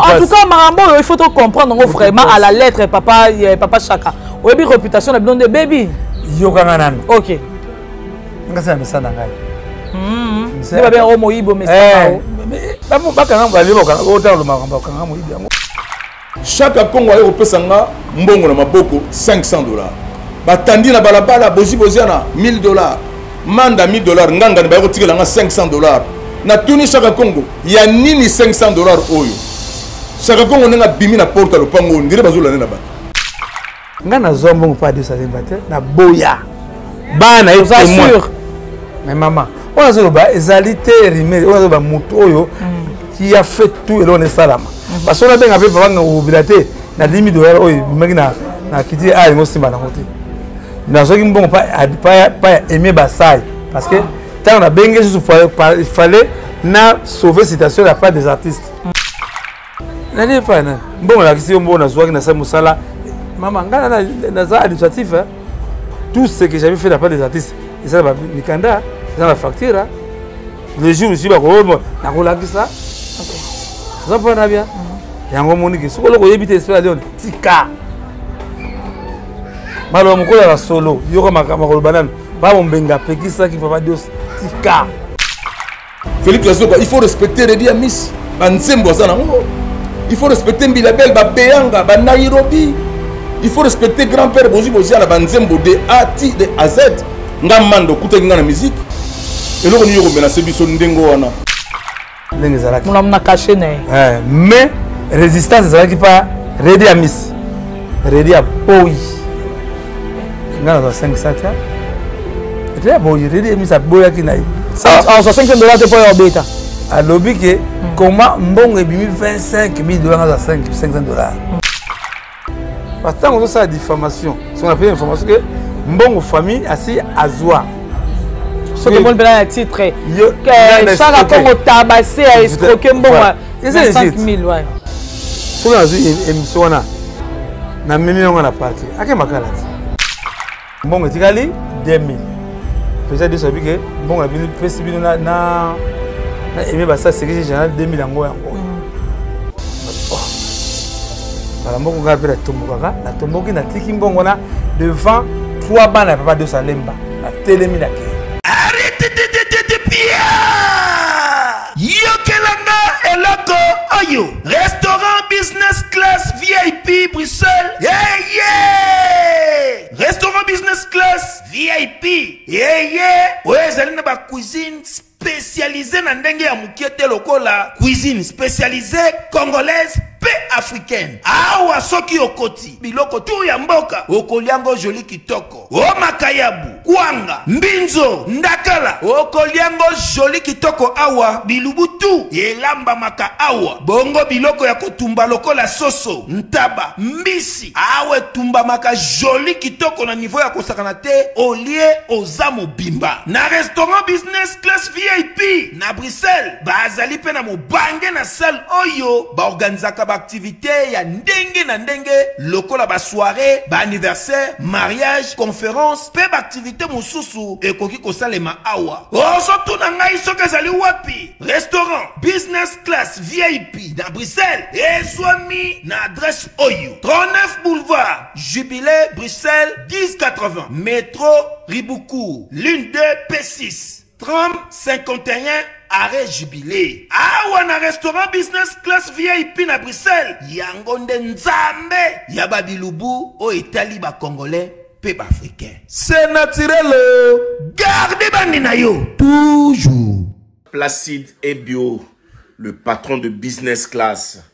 en tout cas makambo oyo il faut to comprendre yango vraiment à la lettre papa euh, papa chaka oyebi réputation na bino nde bebi yokanga nanu ok ngasi na mesa na ngai hmm. nde babe yango moyibo mesao bakanga balie bakanga otala lomaka bakanga moyibi yango chaka kongo aye kopesa nga mbongo na maboko 500 dollars batandi na balabala bozi boziana 1000 dollars manda 1000 dollars ngangani baye kotikela nga 500 dollars natuni shaka kongo ya nini 500 dollars oyo shaka kongo ndenge abimi na porte ya lopango oyo ndire bazolande na bato nga nazwa mbongo mpo adesalemba te naboya bana na ye témoin mais mama oyo nazoloba ezali te rime oyo nazoloba motu oyo ki a fait tout eloko nesalama parce oyo nabenga mpe papa ngobila te na 10 dollars oyo ebimaki na kiti a yango osimba nango te nazwaki mbongo pa ya aimé basai parce que ntango nabenge susu fallait na sauve citation ya part des artistes nani epai nani mbongo nalakisi yo mbongo nazwaki nasali mosala mama ngai naza administratif tout ce que j'avais fait la part des artistes eza na mikanda eza na facture le jour osi bakoyeba nakolakisa oza mpona bia yango omoniki soki oloko oyebi te esprit ya lion tika maloba mokola na solo yoko makambo akoloba nanu papa mbenga apekisaki papa dios tika felix azoka il faut respecter redi amis banzembo aza nango il faut respecter mbilabel babeyanga banairobi il faut respecter grand père bozwi bozia na banzembo de a ti de a z nga mando okutaki nga na miziki eloko nini yokomela se biso ndenge wana ndenge ezalaki molamu na kashe na ye eh, mais résistance ezalaki pa redi ya misi redi ya poi nga nazwa 5 sati redi ya poi redi ya misi aboyaki na ye azwa 5 dola te mpo ya obeta alobi ke koma mbongo ebimi 25 000 dola nazwa 500 dollars batango ozosala diffamation soki napesa information ke mbongo famille asi azwa soki omoni mpena ya titre saka mpongo tabase ya escroke mbongo ya 5000 soki nazwi émission wana namemi yango na parke ake makala ti mbongo etikali 2000 pesa biso abi ke mbongo bino pesi bino na na ebe basala secrétaire général 2000 yango yango mbala moko ngai mpe natombokaka natomboki natiki mbongo na devant trois bana ya papa dosa lemba natelemi na ke yokelanga eloko oyo Restaurant Business Class VIP Bruxelles. Yeah, yeah! Restaurant Business Class VIP. Yeah, yeah! Oyo ezali na ba cuisine spécialisée na ndenge ya mukie te lokola cuisine spécialisée congolaise pe africaine. Awa soki okoti biloko tu ya mboka okolyango joli kitoko. O makayabu, kwanga, mbinzo, ndakala okolia ngo jolie kitoko awa bilubu tout elambamaka awa bongo biloko ya kotumba lokola soso, ntaba, mbisi awa etumbamaka jolie kitoko na niveau ya kosakana te olie oza mobimba na restaurant business class vip na Bruxelles bazali pe na mobange na salle oyo ba organisaka ba activites te ya ndenge na ndenge lokola ba soirée ba anniversaire mariage conférence mpe baaktivité mosusu ekoki kosalema awa ozotuna ngai soki ezali wapi restaurant business class vip na bruxelles ezwami na adresse oyo 39 boulevard jubilé bruxelles 1080 metro ribuku lune 2 p6 Tram 51 arrêt jubilé awa na restaurant business class vip na bruxelles yango nde nzambe ya babilubu oyo etali bacongolais mpe baafricain se naturel garde bandi na yo toujours placide ebio le patron de business class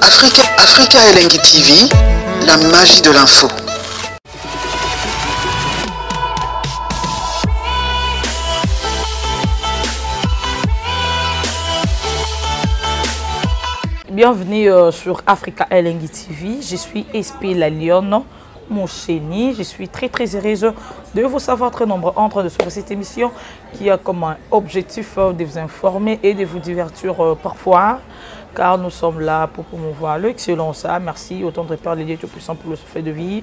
Africa, Africa Elengi TV, la magie de l'info. Bienvenue euh, sur Africa Elengi TV. TV. Je suis Espé La mon chéni. Je suis très très heureuse de vous savoir très nombreux train de suivre cette émission qui a comme objectif euh, de vous informer et de vous divertir euh, parfois car nous sommes là pour promouvoir l'excellence. Ah, merci au de Père les Tout-Puissant pour le souffle de vie.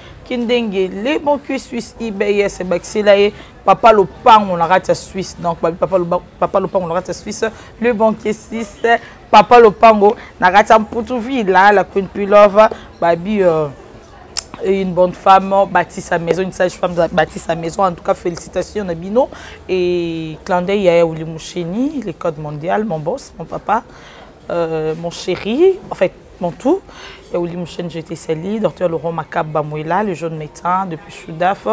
kindenge le bon qui suisse ibs ebakisela ye papa lopango na kati ya suisse donc babi papa, papa lopango na kati ya suisse le bon qui suisse papa lopango na kati ya mputu villa la queen pilove babi euh, une bonne femme bâtit sa maison une sage femme bâtit sa maison en tout cas félicitations na bino et clandey yaya wili musheni le code mondial mon boss mon papa euh, mon chéri, en fait, mon tout. Yaouli j'étais Sali, docteur Laurent Makab bamouela le jeune médecin depuis Soudaf,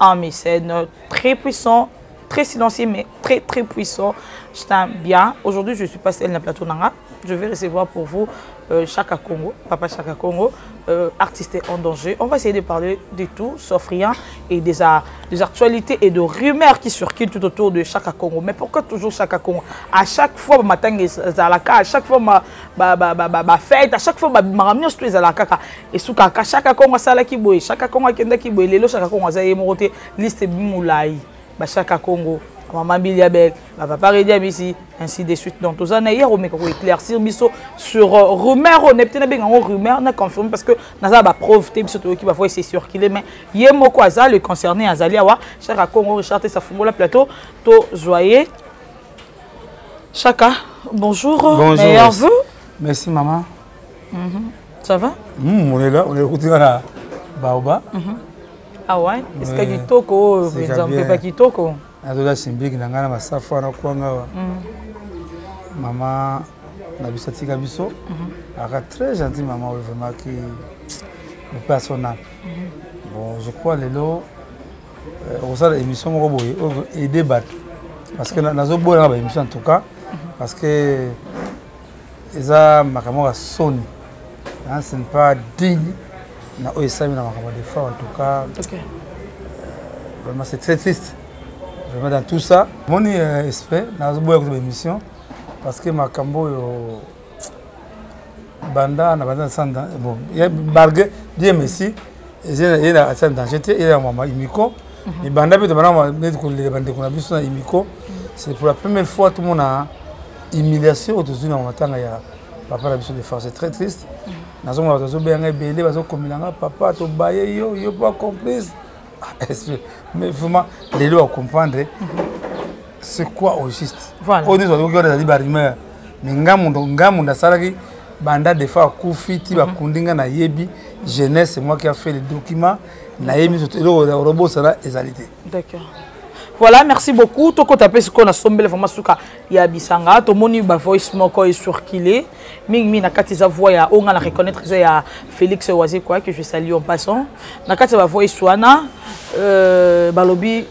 un mécène très puissant, très silencieux, mais très, très puissant. Je t'aime bien. Aujourd'hui, je suis passée à la plateau Nanga. Je vais recevoir pour vous euh, Chaka Congo, Papa Chaka Congo, euh, artiste en danger. On va essayer de parler de tout, sauf rien, et des, a, des actualités et de rumeurs qui circulent tout autour de Chaka Congo. Mais pourquoi toujours Chaka Congo À chaque fois, ma tangue zalaka, à chaque fois, ma, ma, ma, ma, ma, ma fête, à chaque fois, ma maramio tout zalaka. Et sous kaka, Chaka Congo sala ki boye, Chaka Congo kenda ki boye, lelo Chaka Congo zaye morote, liste bimoulaï. bashaka congo mama biliabel bapapa rediabisi ainsi de suite donc toza na ye akomeka koéclaircir biso sur euh, rumeur oyo nayebi te nabenga yango rumeur na confirme parce que naza bapreuve te biso toyoki bafoi se circule mais ye moko aza le concerné azali awa chaka congo richard tesa fungola plateau tozwa ye chaka bonjour, bonjour. meilleur vœu merci mama mm -hmm. ça va mm, on est là on est écouté na baoba mm -hmm. Ah ouais, est-ce que kitoko oyo penza mpepa kitoko? Azola simbique na ngai na masafu wana kwanga wa. Mm. Mama na biso atika biso. Mhm. Aka très gentil mama oyo vraiment ki mpe asona. Mhm. Bon, je crois lelo euh, okosala émission moko boye oyo aide bato parce que nazoboyaka baémission en tout cas mhm. parce que eza makambo ya soni hein, ce n'est pas digne na oyo esalami na makambo de fort en tout cas okay. euh, vraiment c'est très triste vraiment dans tout ça moni euh, esprit nazoboya kutu baémission parce que makambo oyo banda na banda sanda bon barge dieu merci ye na atia danger te ye na mama imiko mhm. ebanda mpe tobanda neti kolela bandeko na biso na imiko mhm. c'est pour la première fois tomona humiliation oyo tozwi na matanga ya papa na biso de force très triste mhm. nazomona bato bazobeyanga ebele bazokomelanga papa tobaye yo yo po acomplice ah, mais vraiment lelo acomprendre c'est quoi au juste voilà. oyo nyonso bazoki wana ezali barumeur me ngamundo ngamundo asalaki banda defa akufi ti mhm. bakundi nga nayebi jeunesse moi qui a fait le document nayebi nyonso eloko orobosana ezali te d'accord voilà merci beaucoup tokota mpe sikoyo nasombele vraimen suka ya bisanga tomoni bavoice moko esurkile mingimingi na kati eza voi ya oyo ngai na reconnaître eza ya félix wazekua que je salue en passant na kati ya bavoice wana euh, balobi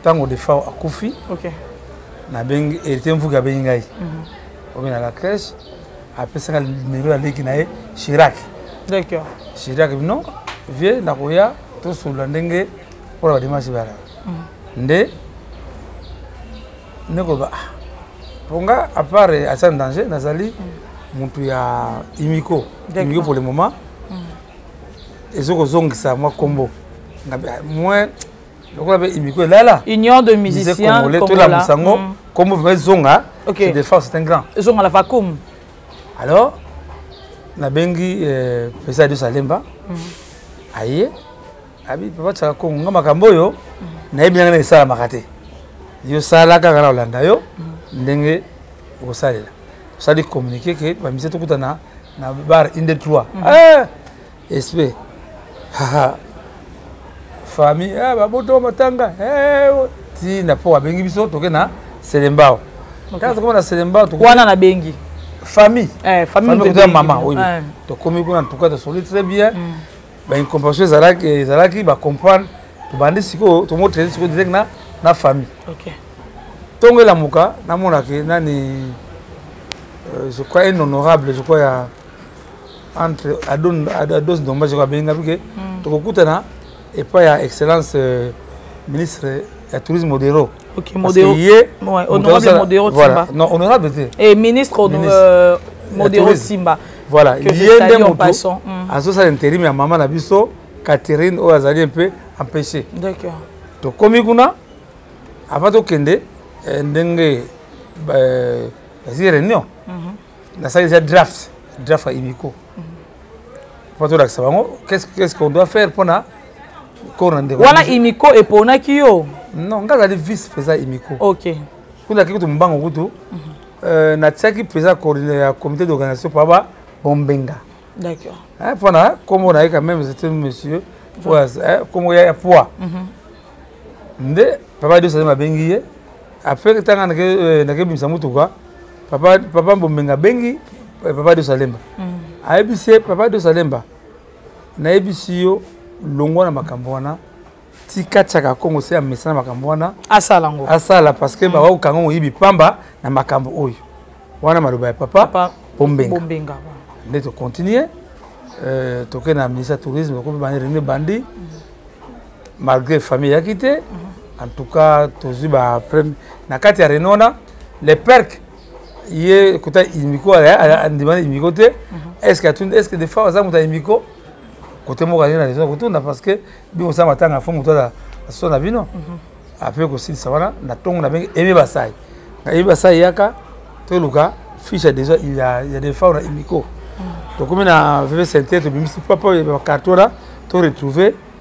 ntango defao akufi okay. nabengi héritier mvuki abengi ngai mm -hmm. obengaka crèche apesaka numero ya leki na ye chirac d'accord chirac bino vie nakoya tosolola ndenge mpona bademace bala mhm. nde nde koloba ah, mpo nga apart atian danger nazali mhm. motu ya imiko imiko pour le moment mhm. ezokozongisa mwa nkombo ah, moins lokola mpe imiko elala union de musicien congolais tolamusa ngo mm. kombo vrima ezonga se défense c'est un grand ezonga la vacum alors nabengi euh, pesa adios alemba mm. aye abi papa tsaka kongo nga makambo oyo mm. nayebi ndenge na esalamaka te yo sala kaka na olanda yo ndenge okosalela osali communiqué ke bamisi tokutana na bar inde 3 eh! espe famille eh, baboto matanga eh, oh. ntina mpo abengi biso toke na selembao ntango tokoma na selembao wana nabengi famille eh, famille mama oyo tokomi kuna ntuka tosoli très bien mm. baincompréhension ezalaki ezalaki bacomprendre tobandi sikoyo tomotraite sikoyo direct na na famille ntongo elamuka namonake nani euh, je crois un honorable je crois ya entre ados ndombaje ko abengi ngabi ke hmm. tokokutana epai ya excellence euh, ministre ya tourisme modero okay, modero ye ouais, honorable osala, modero voilà. timba non honorable te et ministre, euh, ministre euh, modero timba voilà ye nde motu hmm. azosala interim ya mama na biso catherine oyo azali mpe empêché d'accord tokomi kuna avant tokende eh, ndenge eh, ezali réunion mhm. nasali eza draft draft ya imiko mpo tolakisa bango qu'est-ce qu'on doit faire mpona kor na ndeko wana imiko eponaki yo non ngai azali vice président imiko ok kuna akeki kutu mbango kutu euh, natiaki président ya comité d'organisation mpo aba bombenga d'accord mpona nkombo na ye quand même c'est un monsieur oyo nkombo ya poids nde papa diosazem abengi ye après ntanga nakebimisa euh, motuka papa, papa mbombenga abengi eh, papa de salemba mm. ayebisi ye papa de salemba nayebisi yo longwa na makambo wana tika tiaka kongo se amesana makambo wana asala yango asala parce que mm. bawa kokanga moyibi pamba na makambo oyo wana maloba ya papa, papa bombenga nde tocontinue euh, tokei na ministre ya tourisme okomi bani rene bandi mm. malgré famille eyaki te mhm. en tout cas tozwi ba na kati ya reunion wana le perque ye kota imiko andimana imiko te mhm. est ce que atuni est ce que de fois aza moto ya imiko kote moko azali na raison kotuna parce que bino osala matanga fo moto aza aso na bino mhm. apres kosilisa wana na ntongo na benge eme basai na eme basai yaka toluka fiche déjà ya defa na imiko mhm. tokomi na vv sinte tobimisi papa ya bakarto wana to retrouver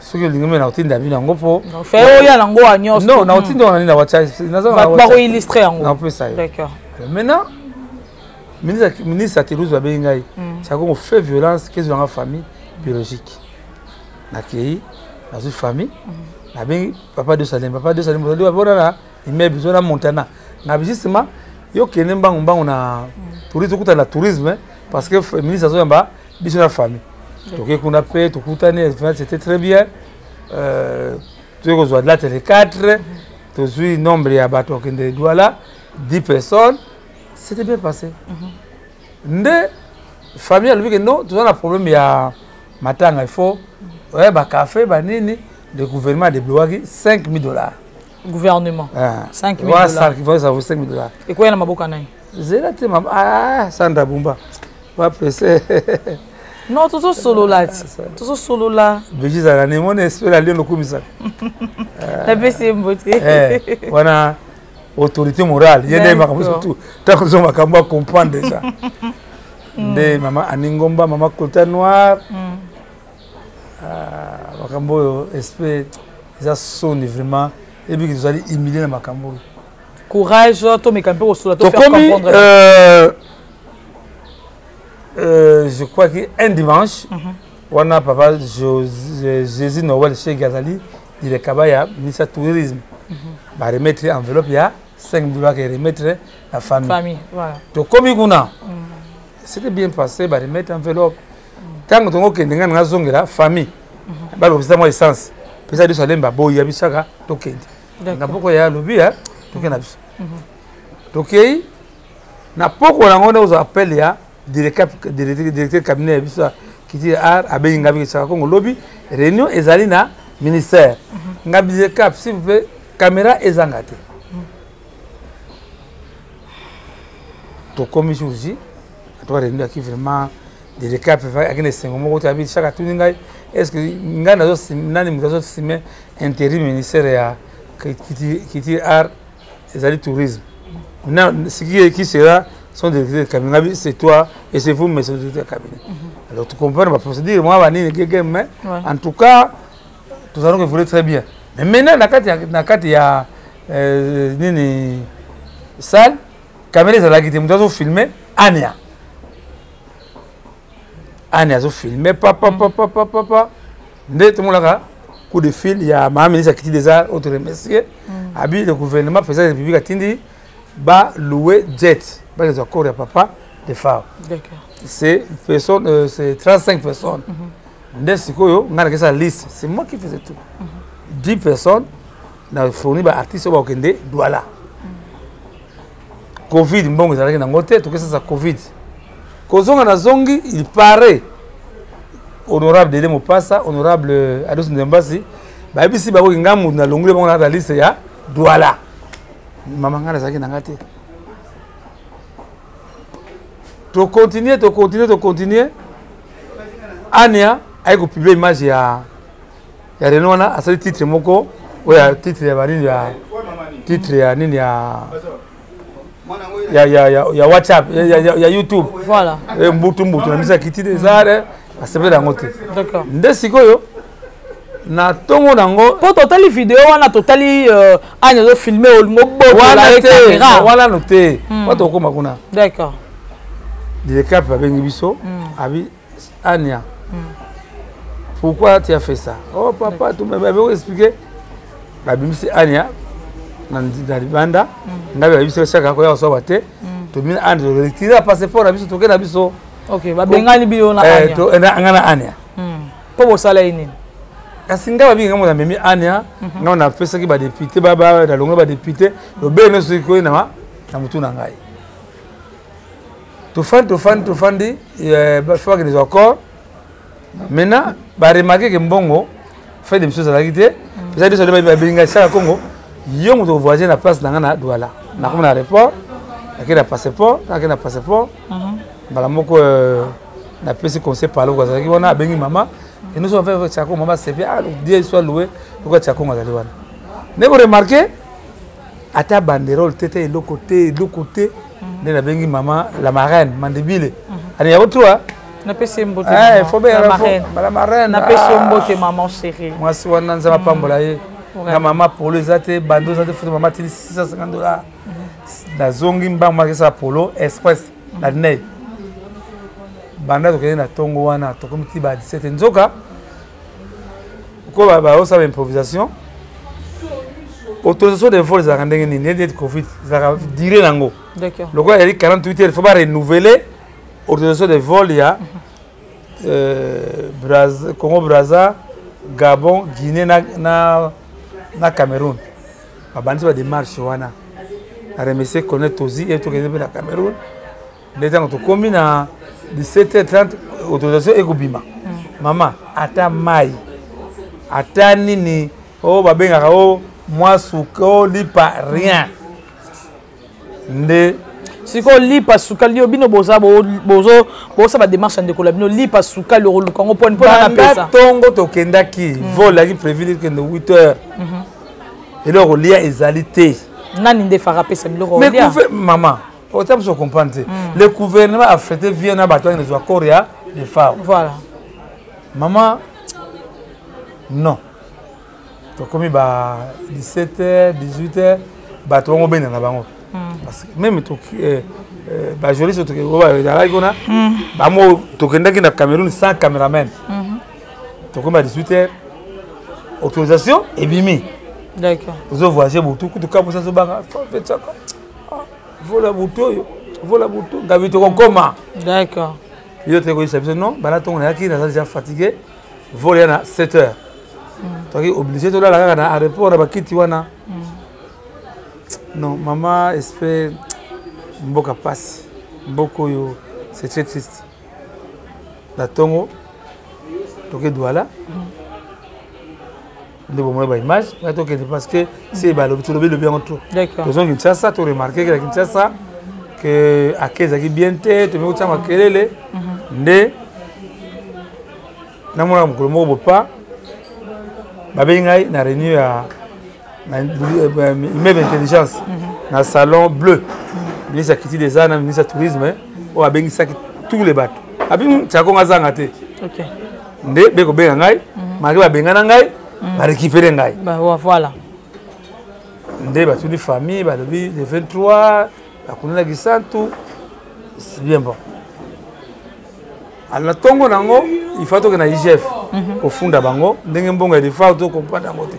soki olingi me nakotinda bino yango mpo oya nango wa nyonso non nakotinda wana nini na whatsappbakoillustre yango napesa yo maintenant ministre ya telouse babengi ngai tiakongo mm. fait violence kezi yanga famille biologique nakei nazwi famille mm. nabengi papa de salem papa de salem ozali wabonana immeuble zona montana na justement yo kende mbangu mbangu na tourisme okuta na tourisme parce que ministre azoyamba biso na famille toke kuna mpe tokutani c'était très bien euh, toye kozwa date le 4 tozwi nombre ya bato bakende douala 10 personnes c'était bien passé mhm. nde famille alobi ke non toza na problème ya matanga il faut oye bacafe banini le gouvernement débloaki 5000 dollars gouvernement 5 eh. dollars 5 000 dollars ekoya na maboka nani zela te mama ah sandra bumba va presse non tozosolola ti tozosolola beji ezala na emona esprit la lio lokumisaka napesi ye mbote eh, wana autorité morale ye nde makambo surtout ntango zo makambo acomprendre deja nde mama aningomba mama cota noire mm. Ah, makambo oyo esprit eza soni vraiment ebiki tozali humilie na makambo oyo courage tomeka mpe kosula tokomi euh, euh, je crois que un dimanche mhm. wana papa jésus noel shege azali direkaba ya ministre ya tourisme mhm. baremettre enveloppe ya 5 dollars ke remettre na famille tokomi kuna mhm. c'était bien passé baremettre enveloppe ntango tongo kende ngai nanga zongela famille mhm. baloba pesa mwa essence pesa biso alemba boyi ya biso aka tokende na poko ya alobi ya tokende na biso mhm. tokei na poko yango nde ozwa appel ya directeur cabinet ya biso kiti ar abengi ngai bikisaka kongo lobi réunion ezali na ministère mhm. ngai bidie cap s'il vous plaît caméra ezanga te tokomisi ozi en tout cas revenu aki vraiment de recap akende esengo moko te abi chaque atuni ngai est ce que ngai nazo nani moto azo sime intérim ministère ya kiti art ezali tourisme na ce qui qui sera son directeur de cabinet ngabi c'est toi et c'est vous monsieur le directeur de cabinet mhm. alors tu comprends ma procédure moi bani gege mais en tout cas nous allons évoluer très bien mais maintenant na kati na kati ya euh, nini salle kamera ezalaki te moto azo filme ania ania azo filme papapapapapa nde tomonaka coup de fil ya maa ministre akiti deja oto remercier mm. abi le gouvernement président ya république atindi baloue jet bakezwa corps ya papa de far c'est personne euh, c'est 35 personnes mm -hmm. nde sikoyo ngai nakesala liste c'est moi qui faisais tout mm -hmm. 10 personnes na fourni ba artiste oyo bakokende douala covid mbongo ezalaki nango te tokesasa covid kozonga na zongi il paraît honorable dede mopasa honorable ados ndembasi bayebisi bakoki ngai motu nalongoli bango na liste ya douala mama ngai nazalaki na ngai te tokontinue tokontinue tokontinue ania aye kopublie image ya ya reno wana asali titre moko oyo titre ya banini ya titre ya nini ya ya ya ya ya whatsapp ya ya ya youtube voilà e mbutu mbutu na misa kiti des arts asepela yango te d'accord nde sikoyo na tongo nango po totali video wana totali euh, ane ezo filme olingo bowana te wana no te hmm. wana tokokoma kuna d'accord didekape abengi biso hmm. abi Anya. Mm. Pourquoi tu as fait ça? Oh papa, tu m'avais expliqué. Babimisi Anya na libanda. Mm. Ngabi babimisi shaka ko ya soba te. Mm. To mina Anya to retire passeport na biso to kena biso. OK, babengani biyo na eh, Anya. Eh to na ngana Anya. Mm. Po bosala yini? kasi ngai babingi ngai moto amemi ania mhm. ngai napesaki badepute nalongoli badepute lobele nyonso soki koyinama na motu na ngai tofandi tofandi tofandi eh, fabake des accords maintenant baremarke ke mbongo fai de miso ezalaki te eza biso nde babelinga saka congo yo moto ovoyage na place na ngai na douala nakoma na aéroport nakei na passeport nakei na passeport mhm. mbala moko euh, napesi conseil palo ko azalaki wana abengi mama enoso afa tiakongo mama sepe ah, die soit loue lokola tiakongo azali wana nde koremarke ata banderole te te eloko te eloko te nde nabengi mama la marraine mandibile ani yango tua napesi ye mbote la marraine napesi yo mbote maman chérie mwasi wana nzambe apambola ye na mama polo eza te bando eza te futa mama tili 650 dollars nazongi mbango makesa polo express na nei banda tokende na ntongo wana tokomi ti ba 17 nzoka ko baosala improvisation autorisation de vol ezalaka ndenge nini yedi ete covid ezalaka dire na yango lokola ezali 48 heures faut ba renouveler autorisation de vol ya euh, congo braza gabon guinée na, na, na cameroun babandisi badémarche wana na remercie colonel tozi ye tokende mpe na cameroun nde ntango tokomi na 17h30 autorisation ekobima hmm. mama ata mai ata nini o oh, babengaka o oh, mwa suka o oh, lipa rien nde sikoyo lipa sukali yo bino boza boza bademarshe ya ndeko na bino lipa sukali okoluka yango mponi mpo napesa ntongo tokendaki hmm. vol yaki prévu likende 8 heures mhm. eloko kolia ezali te nani nde faka apesa biloko mama ota biso comprendre te mm. le gouvernement a fete vie na bato akende zwa corps ya de fao voilà mama non tokomi ba 17 heures 18 heures bato bango benda na bango mm. parce que meme toki eh, eh, bajournaliste tozalaki kuna mm. bango tokendaki na cameroun sans cameraman mm-hmm. tokomi ba 18 heures autorisation ebimi ozo voyage butu kutu kapo sazobanga ah, vola butu oyo vola butu ngabi tokokoma d'accord yo te koyisa biso non bana ntongo nayaki naza deja fatigue vola ya na 7 heures mm. toki oblige tolala kaka na aéroport na bakiti wana mm. non mama esprit mboka mpasi mboka oyo c'est très triste na ntongo toke douala mm. nde bomona ba image ya tokende parce que se balobi tolobi lobi yango trop tozo kinshasa to remarke ke na kinshasa ke ake ezalaki bien te tomi kotya makelele mhm. nde namonaka mokolo moko bopa babengi ngai na réunion ya euh, immeuble intelligence mhm. na salon bleu mhm. ministre ya culture des arts na ministre ya tourisme oyo abengisaki tous les bato abi tiakonga azanga te nde be kobenga ngai mhm. malgre babengana ngai mhm. barécupere ngai voilà nde batuni famille balobi le 23 bakunela kisantu si bien bon na ntongo na yango ifa tokenda igf mhm. kofunda bango ndenge mbongo ya lifa to comprendre yango te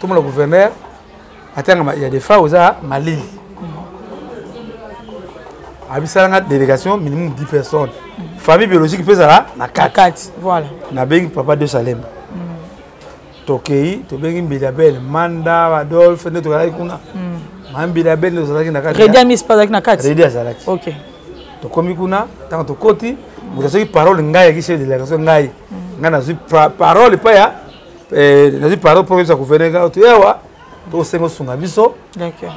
comme le gouverneur atanga ya des fois oza malili abisalanga délégation minimum 10 personnes famille biologique mpe ezala na kati voilà nabengi papa de salem mm. tokei tobengi mbilabel manda adolphe nde tozalaki kuna mm. ma mbilabel nde tozalaki na kati redi amisi mpe azalaki na kati redi azalaki ok tokomi kuna ntango tokoti moto soki parole ngai yaki chef délégation ngai mm. ngai nazwi parole epai ya eh, nazwi pardon mpo oyebisa gouverneur kaka to yawa tosenga osunga biso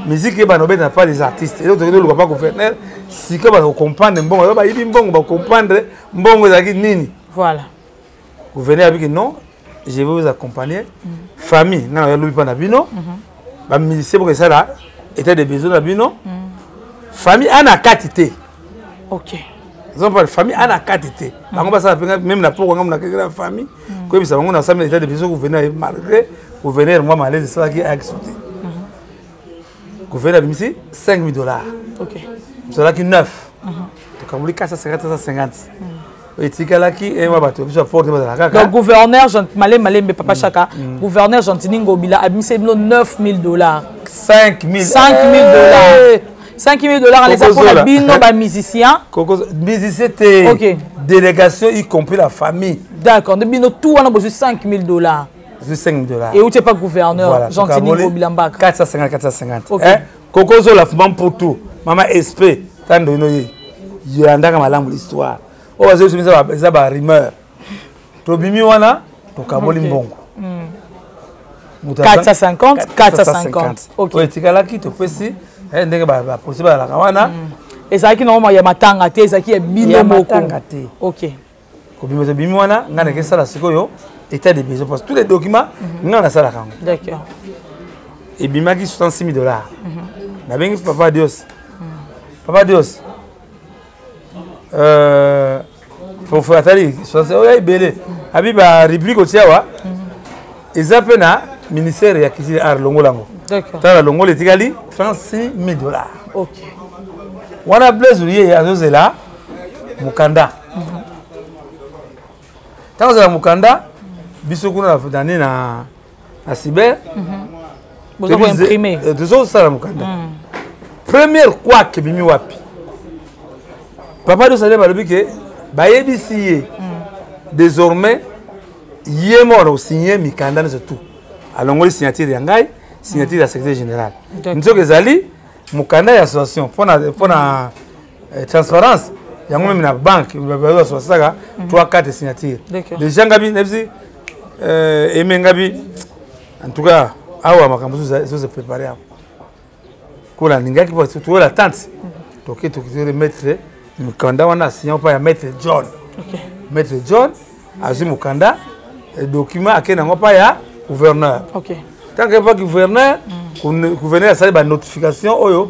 miziki ebana obeta na pas des artistes eloko tokende oluka pa gouverneur sika bana kocomprendre mbongo yo bayibi mbongo bacomprendre mbongo ezalaki nini voilà gouverneur abiki non je vais vous accompagner mm. famille ngai nayo alobi mpa na bino mhm. bamusicien boko esala état de besoin na bino mm. famille ana kati te ok zompa famille ana kati te bango basala mpenga meme na poko ngambo nakekela ya famille mm. koyebisa bango nasami na etat de biso gouverneur malgré gouverneur mwa malaise esalaki ayaki sote mm-hmm. gouverneur abimisi 5 000 dollars okay. msalaki 9 mm-hmm. tokaboli 450 350 mm. etikalaki eh, ma bato biso porte bazala kaka donc gouverneur malembe malembe papa mm. chaka mm. gouverneur gentini ngobila abimiseli bino 9000 dollars 5000 5000 dollars 5000 eh. dollars eza mpona bino bamusicien musicien te ok délégation y compris la famille d'accord nde bino tout wana bozwi 5000 dollars euti epa gouverneur gentini ngobila mbaka 450 450 ok eh? koko zola fuma mputu mama esprit tando ino ye yoyandaka malamu l'histoire oyo bazoyesu biso eza ba rumeur tobimi wana tokaboli mbongo mm. 450 450 oyo etikalaki topesi eh, ndenge bapolisi balalaka wana mm. ezalaki na ya matanga te ezalaki ya bino moko te kobima tobimi wana ngai nake sala sikoyo état de besoin parce que tous les documents mhm. ngai nasalaka yango d'accord ebimaki 66 000 dollars mhm. nabengi papa dios mhm. papa dios euh, profe atali oya ebele abi ba rubrique otia awa eza mpe na ministère ya kisi ar longola yango tala longola etikali 36 000 dollars wana blaise oye azozela mokanda ntango azala mokanda biso kuna nani na na cyber euh, tozosala mokanda hmm. première kwake ebimi wapi papa dosale balobi ke bayebisi ye hmm. désormais ye moko akosigne mikanda nyonso tout alongoli signature ya ngai signature ya secrétaire général nzoka ezali mokanda ya association mpo na eh, transparence yango meme na banque baswasaka 3 mhm. 4 signature deja ngabi nayebisi eh, eme ngabi en tout cas awa makambo ezoze prépare awa kola alingaki tokola tante mhm. toke tokitore maître mokanda wana asinya mpa ya maître john maître john azwi mokanda eh, document akei nango mpa ya gouverneur ntango epa gouverneur mm. gouverneur asali banotification oyo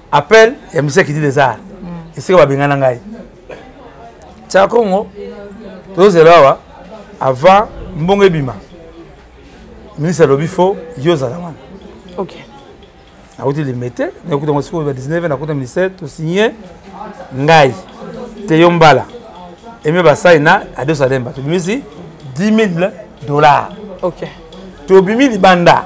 appel ya misie kiti deza mm. esika babengana ngai tia kongo tozozela awa avant mbongo ebima ministre alobi fo yo ozala wana okay. nakuti limete nakuti yango sikoyo ba 19 nakuta ministère tosigne ngai te yo mbala eme basai na adosalemba tobimisi 10 000 dollars okay. tobimi libanda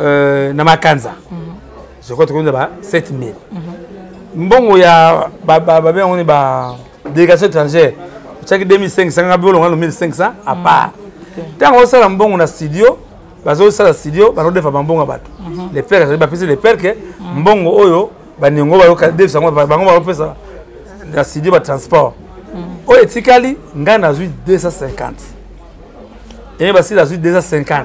euh, na makanza mm -hmm. je crois tokoyinda ba 7000 mm -hmm. mbongo ya babe yango ni ba délégation étrangère otyaki 2500 nga biolonga no 1500 à part ntango mm -hmm. osala mbongo na studio bazosala studio bazodefa bambongo ya bato mhm. les pères azali bapesi les pères ke mhm. mbongo oyo baningo bayokadefisa yango bango bakopesa na studio batransport mhm. oyo etikali ngai nazwi 250 eye basili azwi 250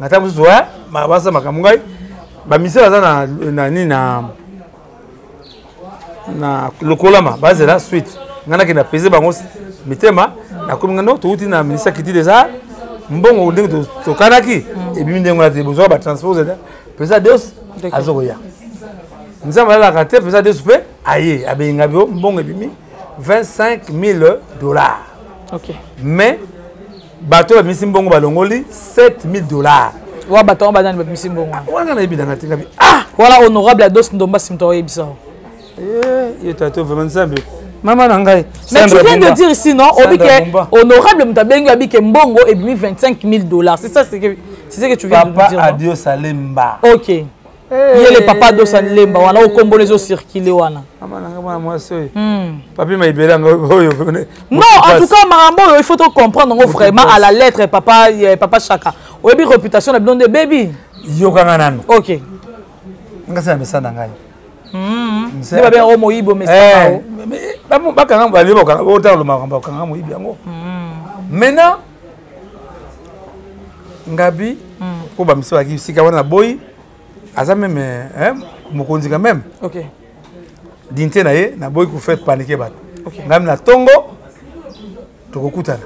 na ntango mosusu eh, baza makambo ngai bamisele baza na nani na na lokolama bazela suite ngai nakenda pese bango mitema nakomi ngai no touti na ministre kiti deja mbongo ndenge tokanaki ebimi ndenge wana te bozwaka batransport zeda pesa deus aza koya nzambe alalaka te pesa deus mpe aye abenga bio mbongo ebimi 25 000 dollars okay. mais bato oyo babimisi mbongo balongoli 7000 dollars wa bato yango banani babimisi mbongo ah, wana nayebi nanga te ngabi ah wana honorable ados ndomba simto oyebisa yo eh, yo tato vraiment nzambe mama na ngai mais tu viens de dire ici non obi ke honorable moto abengi yo abi ke mbongo ebimi 25 000 dollars c'est ça c'est ce que tu viens de dire papa adio salemba ok Hey. Yele papa dosa lemba wana okombola ezo circuler wana. Mama nanga mwana mwasi oyo. Hmm. Papi maibela nga oyo. Non, en tout cas marambo oyo il faut to comprendre ngo vraiment à la lettre papa eh, papa Chaka. Oyebi réputation na bino de baby. Yoka nga nanu. OK. Nga sala mesa na ngai. Hmm. Nde babe yango moyibi omesaka eh, yango. Bakanga balie bakanga otala lomaka bakanga moyibi yango. Hmm. Maintenant ngabi mpo hmm. bamisi baki sika wana naboyi aza meme eh, mokonzi quand même okay. dinte na ye naboyi kofaire panike bato okay. ngami na ntongo tokokutana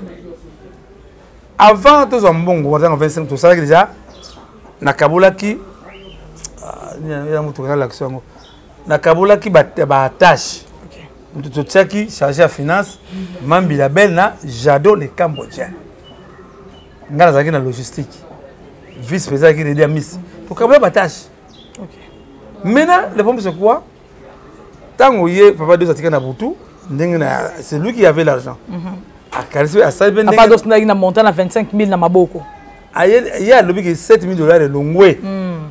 avant tozwa mbongo watanga 25 tosalaki deja nakabolaki ah, ya motuka nalakisi yango nakabolaki baattache moto totiaki charge ya finance mambi label na jado le cambodgien ngai nazalaki na logistique vice président yaki redi amis tokabola baattache maintenant le problème c'est quoi ntango ye papa dos atika na butu ndenge na c'est lui qui avait l'argent mhm. akanisi mpe asali mpe papa dos ndaki na montant na 25 000 na maboko ye alobi ke 7 000 dollars elongwe mm.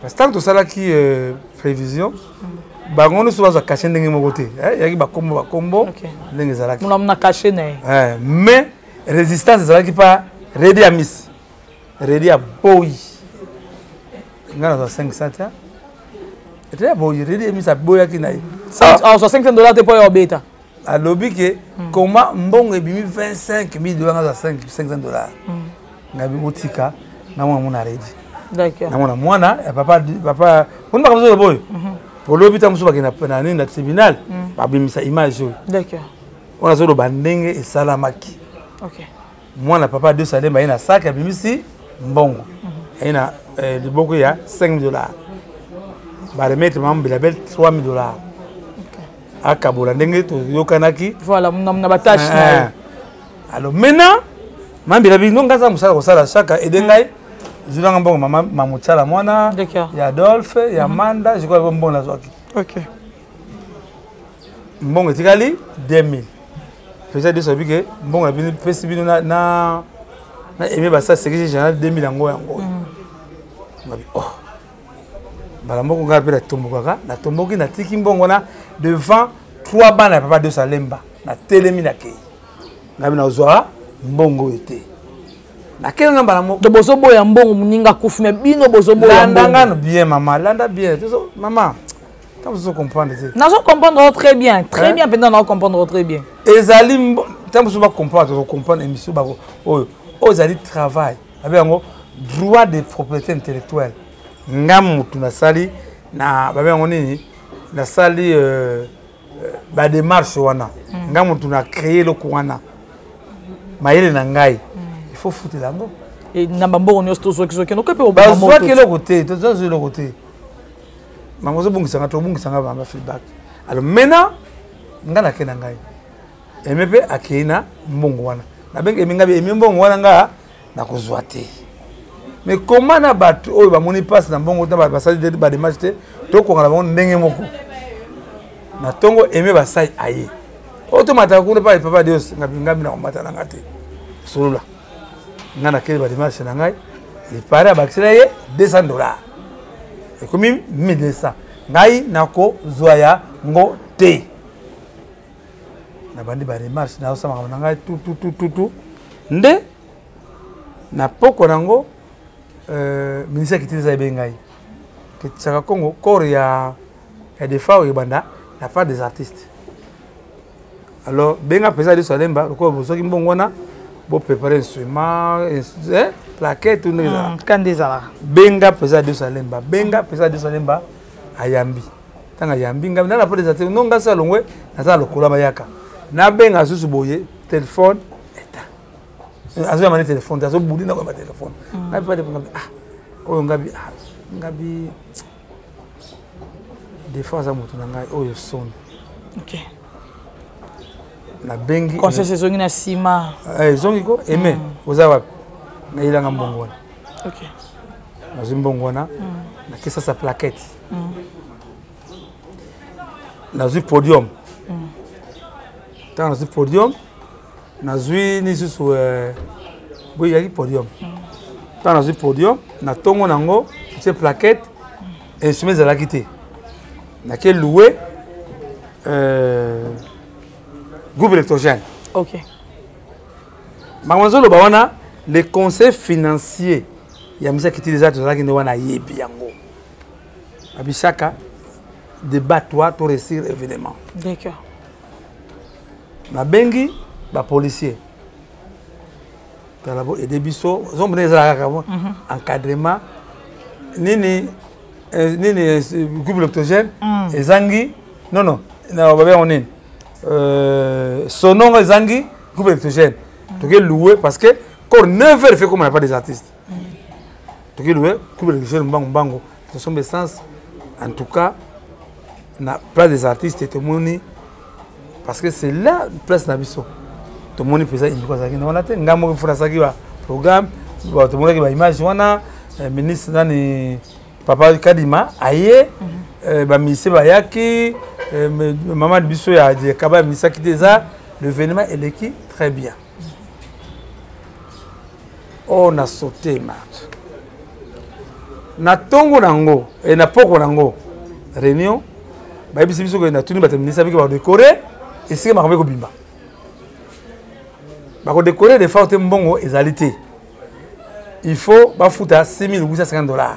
parce que ntango tosalaki euh, prévision bango nyonso bazwa kashe ndenge moko te eh, eyaki bakombo bakombo ndenge ezalaki na kashe na ye eh, mais résistance ezalaki mpa redi ya misi redi ya boyi ngai nazwa 5 satia redi ya boyi redi ya misi aboyaki na ye azwa 5 dollars te mpo ya obeta alobi ke mm. koma mbongo ebimi 25 000 dola naza 500 dollars mm. ngabi botika na mwana mona redi na mwana mwana ya papa papa oni makambo zoloba oyo mhm. olobi ntango mosusu bakenda na nini na tribunal mm. babimisa image oyo wana azoloba ndenge esalamaki mwana papa de salem aye na saki abimisi mbongo mhm. aye na eh, liboko ya 5 dollars baremetre mama bilabel 3 dollars akabola ndenge toyokanaki voilà na batashe na ye eh, eh. alors maintenant mambila bino ngai aza mosala kosala chaka ede hmm. ngai zulanga mbongo mama mamotiala mwana ya adolphe ya hmm. manda jikola bo mbongo nazwaki mbongo etikali 2000 pesa deso abi ke mbongo pesi bino na eme basa sekisi général 2000 yango yango hmm. oh mbala moko ngai mpe natombokaka natomboki natiki mbongo na devant trois bana ya papa dos alemba natelemi nakei ngai nazwa mbongo oyo te nakei nga mbala moko bozoboya mbongo moninga akufi me bino bozoboyalanda ngano bien mama landa bien tozo mama ntango mosusu comprendre te nazo comprendre o très bien très bien mpenza nao comprendre o très bien ezali ntango mosusu bacomprendre tozo comprendre émission bako oyo oyo ezali travail babe yango droit de propriété intellectuelle nga motu nasali na babe yango nini nasali euh, euh, badémarche wana mm. nga motu na créé eloko wana mayele na ngai mm. il faut futela yango eh, na bambongo nyonso tozwakizwaki noke mpe bazwaki eloko te tozazwi eloko te mango ozobungisa nga tobungisa nga bamba feedback alors maintenant nga nake na ngai eme mpe akei na mbongo wana nabengi eme ngai eme mbongo wana nga nakozwa te mais koma na bato oyo bamoni mpasi na mbongo na basali te bademage te tokonga na bango ndenge moko na ntongo eme basai aye oyo tomataka kuna epai papa dios ngabingambi na komata na ngai te solola ngai nakeli bademage na ngai epare abakisela ye 200 dollars ekomi 1200 ngai nakozwa yango te nabandi baremarche nayosa makambo na ngai tututututu nde na poko na yango euh, ministre ya kitili eza ebengi ngai ketisaka congo corps ya ya defa oyo ebanda na part des artistes alors benga mpenza liso alemba lokola bozoki mbongo wana boprépare instrument eh, plaquette ndenge ezalaka hmm, benga mpenza liso alemba benga mpenza liso alemba ayambi ntango ayambi ngai nana mpona eza te no ngai salongwe naza lokola bayaka nabenga susu boye telefone eta azoyamba nde telefone te azobudi na koyamba telefone mm. ngabi pade ngabi ah oyo ngabi ah, ngabi defois aza moto na ngai oyo soni nabengi conscience ezongi na nsima eh, ezongi ko eme mm. oza wapi nayelanga mbongo wana nazwi mbongo wana mm. nakisasa plaquete nazwi podium ntango nazwi podium nazwi lisusu eh, boye ezalaki podium ntango nazwi podium na ntongo na yango tie plaquette instrument ezalaki te nake loue eh, groupe électrogène okay. makambo nazoloba wana le conseil financier ya misa kitili eza tozalaki nde wana ayebi yango abisaka débat toi to réussir événement d'accord nabengi bapolicier tala boede biso zombo nde ezalaka kaka mo mhm. encadrement nini eh, nini eh, groupe leptogène mm. ezangi non non babe yango nini euh, sonongo ezangi groupe leptogène mm. toke loue parce que corps 9 heures efekoma ya pas des artistes toki lobe coupe de l'église mbango mbango tosomba essence en tout cas na place des artistes tomoni parce que c'est là place na biso tomoni mpenza indiko azalaki na wana te ngai moko mfuna asalaki ba programme tomonaki ba image wana eh, ministre nani papa kadima aye mhm. eh, baministre bayaki eh, mama biso ya kaba ya minisaki te eza l'événement eleki très bien oh na saute marche na ntongo na yango e na pokwa na yango réunion bayebisi biso kokende natuni bato ya ministre mike badekore esika makambo ekobima bakodekore defa te mbongo ezali te il faut bafuta 6850 dollars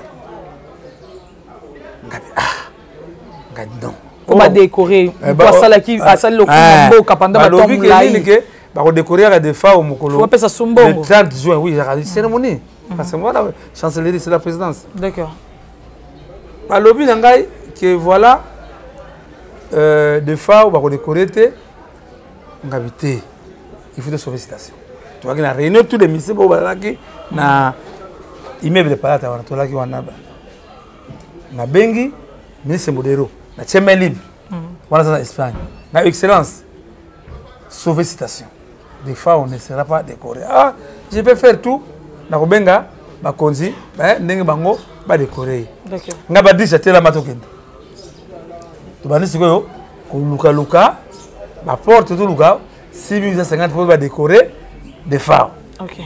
ngabi ah ngabi non po badécorer po asalaki asali lokumu mboka pendant bato molai bakodécorer yaka defa o mokolo apesa sumbongo le 30 juin oui yaka cérémonie mhm. parce que voilà chancellerie c'est la présidence d'accord balobi na ngai que voilà euh, defa o bakodécorer te ngabi te il faut tosauve citation tozalaki na réunion tous les ministre oyo bazalaki na immeuble palata wana tozalaki wana nabengi ministre modero na tie main libre mm. wana aza na espagne na excellence sauve citation des fois on ne sera pas décoré ah je vais faire tout nakobenga bakonzi eh, ndenge bango badécoré ye ngai badis atelama tokende tobandi sikoyo kolukaluka baporte toluka 6 50 po badécoré de fao okay.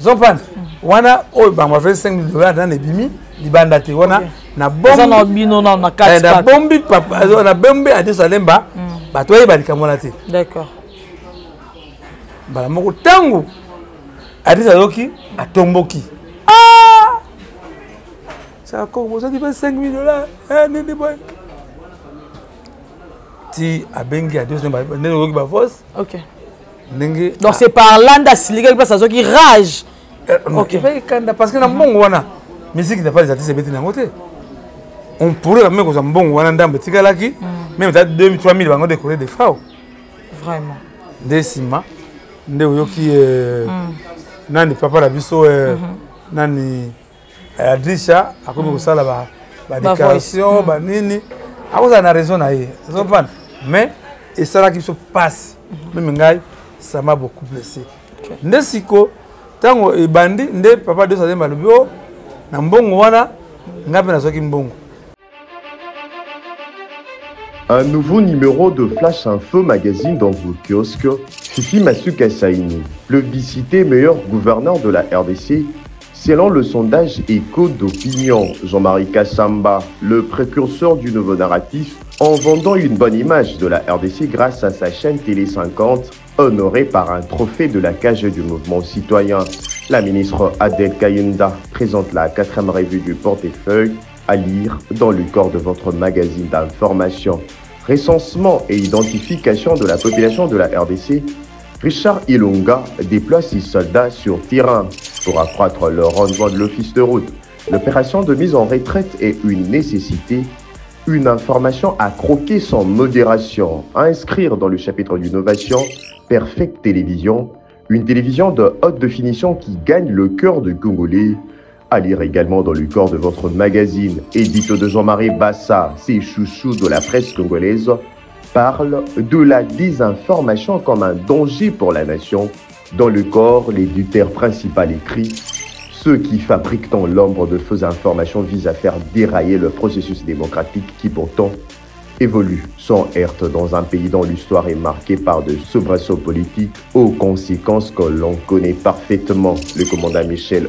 zopana wana oyo bango bafai 5000 dollar nana ebimi libanda te wana nabombi nabombi adiso alemba bato bayeba likambo wana te mbala moko ntango adiso ayoki atomboki ah! sakobosoki mpe 5000 dollar eh, nini boye ti abengi adiso nde oyoki bavose ndenge donc c'est par là nde asilikaki place azwaki rage eh, kanda parce que na mbongo wana musique na pas les artistes ebeti nango te on pourrait quand même kozwa mbongo wana ndambo etikalaki mm. meme ata 2000 3000 bango décoré de fao vraiment nde nsima nde oyoki euh, mm. nani papa na biso euh, mm-hmm. nani eh, adrisha akomi mm. kosala ba badéclaration banini mm. akozala na raison na ye ozopana mais esalaki biso mpasi mm-hmm. meme ngai sama beaucoup blessé nde siko ntango ebandi nde papa dos azemba alobi o oh, na mbongo wana ngai mpe nazwaki mbongo Un nouveau numéro de Flash Info Magazine dans vos kiosques. Fifi Masuka Saini, bicité meilleur gouverneur de la RDC, selon le sondage écho d'opinion Jean-Marie Kassamba, le précurseur du nouveau narratif, en vendant une bonne image de la RDC grâce à sa chaîne Télé 50, honorée par un trophée de la cage du mouvement citoyen. La ministre Adèle Kayunda présente la quatrième revue du portefeuille à lire dans le corps de votre magazine d'information Recensement et identification de la population de la RDC, Richard Ilunga déploie ses soldats sur terrain pour accroître le rendement de l'office de route. L'opération de mise en retraite est une nécessité, une information à croquer sans modération, à inscrire dans le chapitre d'innovation Perfect Télévision, une télévision de haute définition qui gagne le cœur de Congolais à lire également dans le corps de votre magazine, édito de Jean-Marie Bassa, ses chouchous de la presse congolaise, parle de la désinformation comme un danger pour la nation. Dans le corps, l'éditeur principal écrit Ceux qui fabriquent tant l'ombre de fausses informations visent à faire dérailler le processus démocratique qui pourtant évolue sans herte dans un pays dont l'histoire est marquée par de soubresauts politiques aux conséquences que l'on connaît parfaitement. Le commandant Michel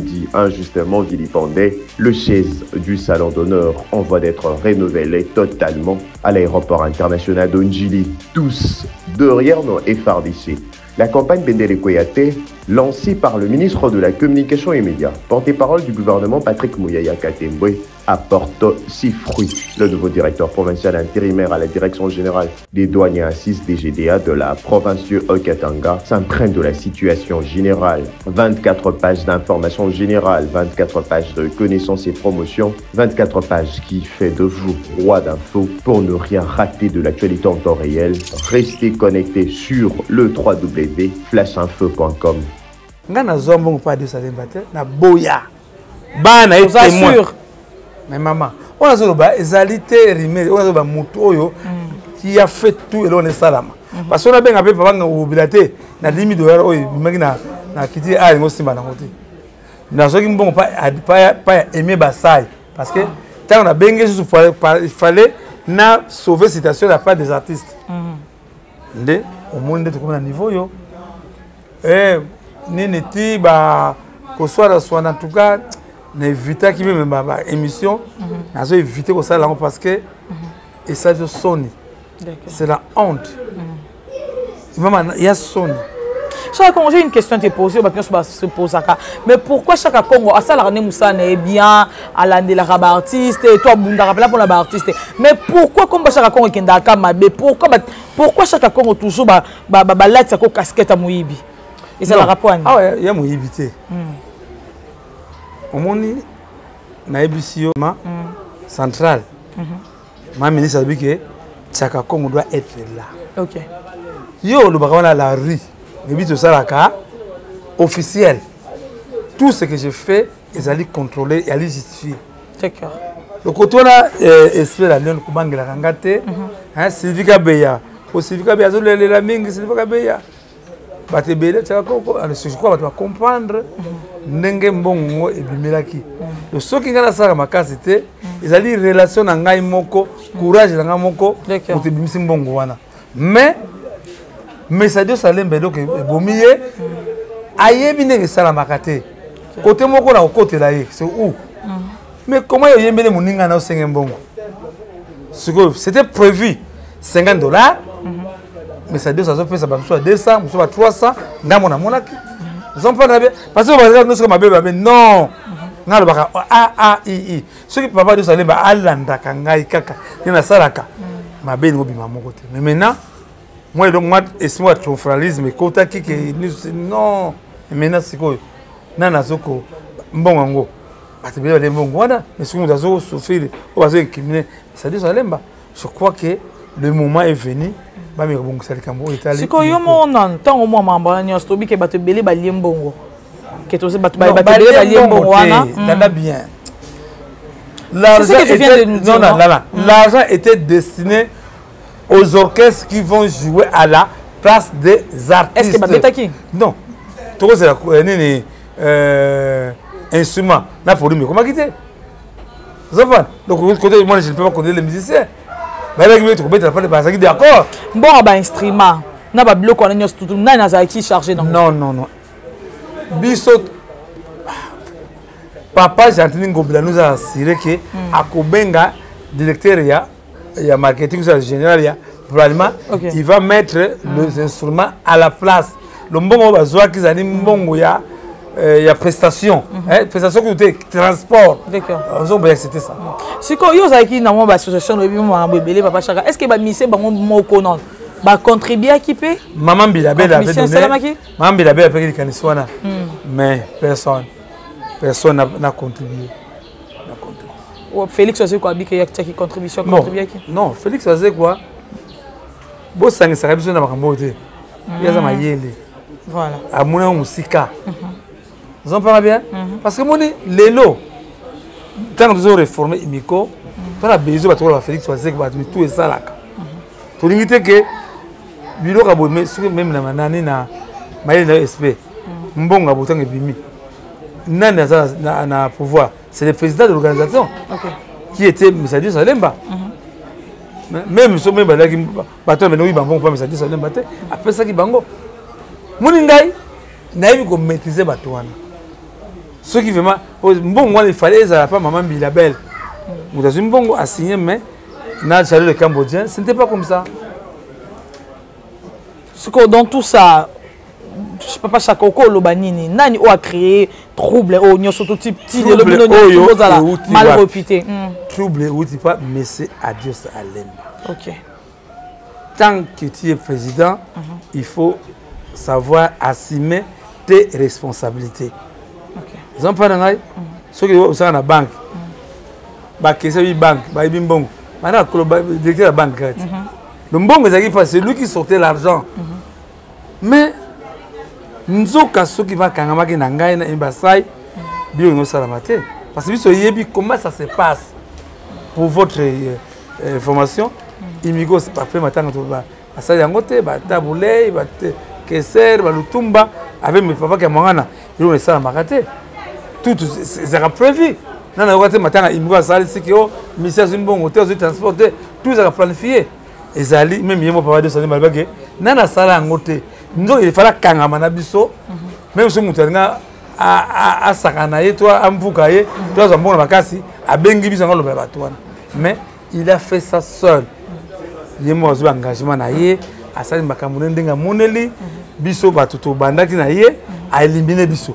dit injustement vilipendé, le chaise du Salon d'honneur en voie d'être renouvelé totalement à l'aéroport international d'Onjili. Tous, derrière nos effardissés. la campagne Bendele Koyate, lancée par le ministre de la Communication et Médias, porte-parole du gouvernement Patrick Mouyaya Katembwe, apporte ses fruits. Le nouveau directeur provincial intérimaire à la direction générale des douaniers et assises des GDA de la province du Okatanga katanga s'imprègne de la situation générale. 24 pages d'informations générales, 24 pages de connaissances et promotions, 24 pages qui fait de vous roi d'infos pour ne rien rater de l'actualité en temps réel. Restez connectés sur le www.flashinfo.com. bana na ye temoin mais mama oyo nazoloba ezali te rime oyo nazoloba motu oyo mm. qui a fait tout eloko na esalama mhm. parce que oyo nabenga mpe papa ngobila te na limi doyar oyo ebimaki na kiti a yango osimba nango te nazoki mbongo pa ya aime basai parce que ntango nabengi lisusu fallait na sauver citation de la part des artistes mm -hmm. nde omoni nde tokomi na niveau oyo eh, nini ti ba koswana swana tuka na evitaki meme ba émission mhm. nazo éviter kosala yango parce que mhm. esali yo soni c'est la honte mhm. mama ya soni chaque congo j'ai une question te pose oyo bato nyonso basepozaka mais pourquoi chaque congo asalaka nde mosala na ye bien alandelaka baartiste eto abundaka mpela mpona baartiste mais pourquoi comme bashaka kongo ekendaka ka mabe pourquoi, ba, pourquoi shaka kongo toujours balati yako casquette ya moyibi ezalaka po ani awa ah ya moyibi te hmm. omoni nayebisi yo ma hmm. centrale mhm. ma ministre alobi ke shaka kongo doit être là okay. yo olobaka wana la rue oyebi tosalaka officiel tout ce que je fais ezali contrôle ezali justifie lokoto wana eh, esprit ya lion kobangelaka nga te mhm. sylvie kabeya po sylvie kabeya azolelela mingi sylvie kabeya bato ebele tyaka koko alesosikwa bato bacomprendre mhm. ndenge mbongo ngo ebimelaki mhm. soki ngai nasalaka makasi te ezali relation na ngai moko courage na ngai moko moto ebimisi mbongo wana mais mesadi osalemba eloko ebomi ye ayebi ndenge esalamaka te kote moko na kokotela ye c'est où mm. mais comment yoyembele moninga na osenge mbongo sikoyo c'était prévu 50 dollars mm-hmm. mesadi oso azopesa bamosusu ya 200 mosusu ba 300 ndambo namonaki mm-hmm. ozompana bien parce que bazalaka nyonso mabe babe non mm-hmm. nalobaka a a i i soki papa de salemba alandaka ngai kaka nde nasalaka mabe elingi obima moko te mais maintenant moi donc moi esprit ya triomphalisme ekotaki ke non maintenant sikoyo nani azoko mbongo yango bato ebele bale mbongo wana mais soki moto azosofrire oyo bazoincrimine sadi salemba je crois que le moment est venu bameka bongisa likambo oyo etali sikoyo yo moko na ntango mwa mambo wana nyonso toyebi ke bato ebele balie mbongo ke tozi bato ebele balie mbongo wana landa mm. bien mm. l'argent était destiné aux orchestres qui vont jouer à la place des artistes est-ce que babetaki non tokozela euh, nini euh, instrument na forum ekomaki te oza fana donc kote mwana je ne peux pas connaître les musiciens bayebaki mpe tokobetela pale bazalaki d'accord mbongo bainstrument na babiloko wana nyonso tutu nani azalaki charge nango non non non biso papa gentini ngobila nous a assuré ke hmm. akobenga directeur ya ya marketing sur général ya probablement okay. il va mettre ah. les instruments à la place le mbongo oyo bazwaki ezali mbongo ya euh, ya prestation mm -hmm. eh, prestation kutu te transport ozomboya c'était ça sikoyo yo ozalaki na mwa baassociation loyebi mwa makambo ebele papa chaka est ce que bamise bango moko nono bacontribuaki mpe mama mbilabelamaki mama mbilabela apeki likanisi wana mais personne personne na contribue oh, félix azekwa abike ye atiaki contribution contribuaki non félix azekwa bosangisaka biso na makambo oyo te ye aza mm. mayele amona yango mosika ozompaka mhm. bien mhm. parce que moni lelo ntango tozo reforme imiko mhm. tona bezo bato kolaka félix wazeki bato mitu esalaka tolingi te ke biloko ya boye meme na manani na mayele na yo esprit mbongo ya botanga ebimi nani aza na, na pouvoir c'est le président de l'organisation okay. qui était mesadius salemba mm -hmm. meme so meme bazalaki bato ya bendeki bango mpo amesaki solemba te apesaki bango moni ngai nayebi komaîtrise bato wana soki vraiment mbongo wana efale ezala mpa mama mbila belle moto azwi mbongo asigne mais na charlie le cambodgien ce n'était pas comme ça sikoyo dans tout ça papa shaka oko oloba nini nani oyo acree trouble oyo nyonso toti ti lelo bino nyonso bozala mal repute hmm. trouble euti pa monsieur adios alemba ok tant que tu es président uh mhm. -huh. il faut savoir assumer tes responsabilités oza mpa na ngai mhm. soki osala na banke mhm. bakesa bi banke bayebi mbongo bana directeur ya banke kati donc mbongo ezalaki fa celui qui sortait l'argent mais nzoka soki bakangamaki na ngai na embasai biloko nosalama te parce que biso yebi comment ça se passe pour votre euh, euh, information imigos parfait matanga basali yango te batabulei bakeser balutumba avec mes papa kiamwangana eloko esalamaka te tout ezalaka prévu nana yoka te matanga imigos asalisi ki o misi azwi mbongo te azwi transport te tout ezalaka planifie ezali meme ye mo papa diosani maloba ke na nasala yango te nzoki efali akangama na biso mhm. meme so moto alinga asakana ye to amvuka ye mhm. to azwa mbongo na makasi abengi biso yango aloba ya bato wana mais il a fait ça seul mhm. ye mo azwi engagement na ye asali makambo ne ndenge amoneli biso bato tobandaki na ye aelimine biso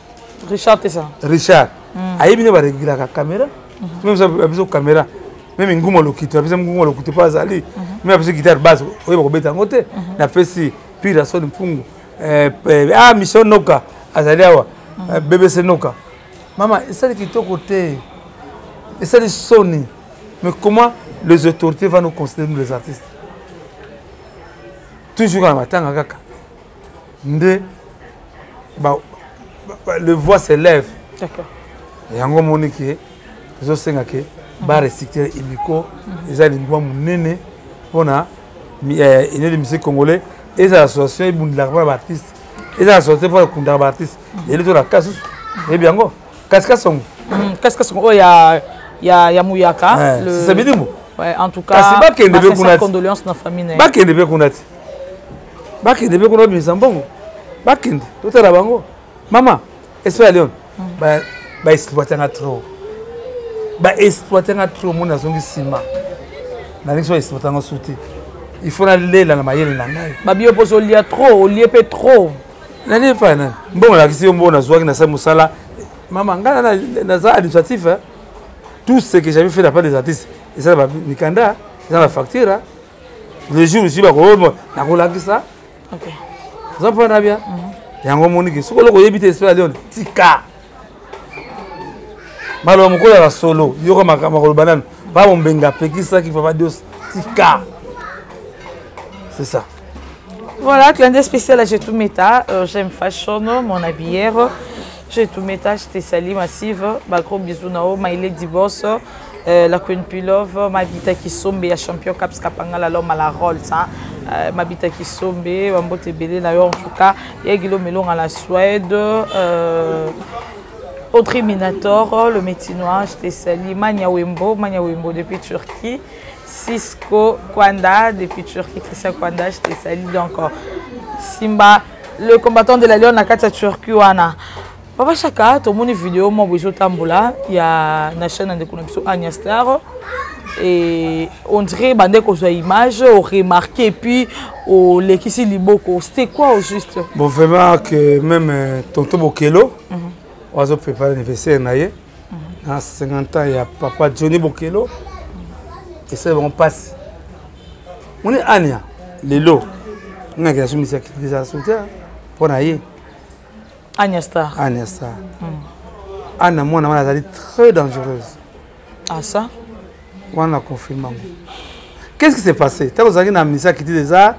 richard tesa richard mm. ayebi nde baregilaka caméra mm -hmm. meme ça biso caméra meme nguma lokito apesa nguma lokito mpo azali meme mhm. apesa guitare base oyo bakobeta yango te mhm. napesi pire asoni mpungu eh, eh, ah mission noka azali awa mhm. eh, bbc noka mama esali kitoko te esali soni mais comment les autorités va nous considérer nous les artistes toujours na matanga kaka nde ba, ba, ba, le voix s'élève yango omoni ke ezosenga ke barestrictere illico mhm. eza lingua monene mpona eh, union de musique congolais ezala association ebundelaka mpona baartiste ezala association mpona ekundaka baartiste mhm. eli tolaka kasi oyebi yango kasi kasongo mhm, kasi kasongo oyo oh, ya muyaka eh, sebidimbo en tout cas kasi bakende mpe kuna ti bakende mpe kuna ti bakende mpe kuna babimisa mbongo bakende totala bango mama espera leon mm. baexploite nga trop baexploite nga trop moni nazongi nsima nalingi so baexploite nga su te il faut nalela na mayele na ngai babio mposo olia trop olie mpe trop nani epai nani mbongo alakisi yo mbongo nazwaki nasali mosala mama ngai naza administratif tout ce que j'avais fait na pas des artistes eza na mikanda eza na facture le jour osi bakoyeba nakolakisa oza mpona bia mhm. yango omoniki soki oloko oyebi te esprit ya lion tika maloba mokolo ya basolo yoka makambo akoloba nano papa mombenga apekisaki papa dios tika c'est ça Voilà, clin d'œil spécial à Jetumeta. Euh, J'aime Fashion, mon habillère. J'ai tout mes tâches, t'es salie massive, bah gros bisous nao, my lady boss, euh, la queen pilove, ma bita qui sombe, ya champion caps kapanga la l'homme à la roll, ça, euh, ma bita qui sombe, bambo te belé na yo en tout cas, ya guilo melon à la Suède, euh, Audrey Minator, le métinois, je t'ai sali, Mania Wembo, Mania Wembo depuis Turquie, Cisco Kwanda depuis Turquie, Christian Kwanda, je t'ai sali encore. Simba le combattant de la lion na kati ya turquie wana papa shaka tomoni video mwa boye ezotambola ya na chaîne ya ndeko na biso ania star e on dirait bande kozwa image oremarke epuis olekisi liboko c'était quoi au juste bon vraiment que même euh, tonto bokelo mm -hmm. oazo prépare anniversaire na ye na 50 ans ya papa johnny bokelo esali bango mpasi moni ania lelo ngaki nasumisi ya kiti eza soutien mpo na ye ania star ania star mm. ana mwana wana azali très dangereuse asa ah, wana na confirme yango qu'est ce qui s'est passé ntango ozalaki na misa kiti eza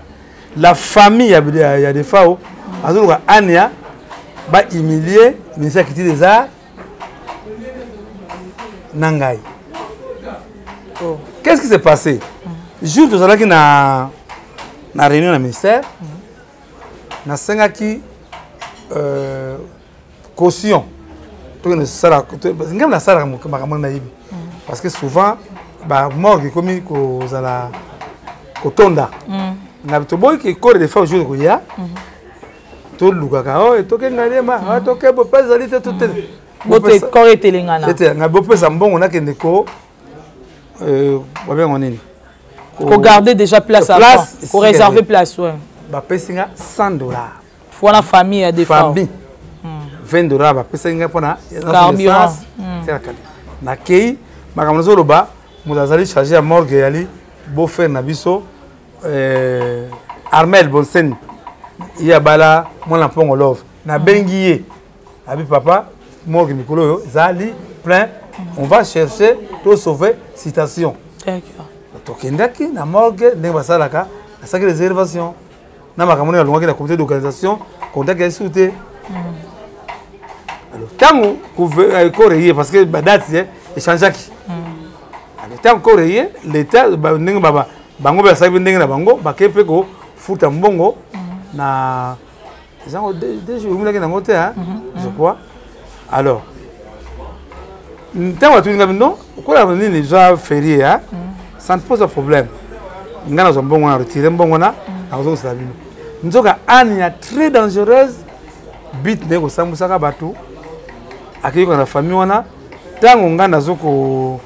la famille ya, ya, ya defao azoluka ania bahumilie ministère ya culture des arts na ngai oh. qu'est ce qui s'est passé mm. jour tozalaki na na réunion na ministère mm. nasengaki euh, caution tokende kosala ngai nasalaka makambo nayebi mm. parce que souvent bamorgue ekomi kozala kotonda mm. na toboyi ke corps de fois jour ekoya mm-hmm. tolukaka o oh, tokenda lema ah, toke bopesa ezali te totekor etelengana ete ngai bopesa mbongo nakende ko euh, babengo nini kogarde déjà place avant koreserve place ouais. bapesi nga 100 dollar wana famille ya defamille 20 dollar bapesaki ngai mpona carburant hmm. nakei makambo nazoloba moto azali charge ya morgue eyali beau frère na biso euh, armel bonsen ye abala mwana mpongo love nabengi ye abi papa morgue mikolo oyo ezali plein on va chercher to sauver citation tokendaki na morgue ndenge basalaka asalaki réservation na makambo nde alongaki na comité d'organisation contact ya esu te alors ntango kore ye parce que badate echangeaki alors ntango kore ye l'état ndenge bango mpe basalaki mpe ndenge na bango bakei mpe kofuta mbongo mm. na ezango deje oumilaki nango te mm-hmm, mm-hmm. je crois alors ntango atuni ngai non okola nini eza ferie a mm. ça ne pose problème ngai nazwa mbongo na retire mbongo na mm. nakozongisela bino nzoka ane ya très dangereuse bit naye kosambwisaka bato akeyokana na famille wana ntango ngai nazo ko